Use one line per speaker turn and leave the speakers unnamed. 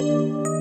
Música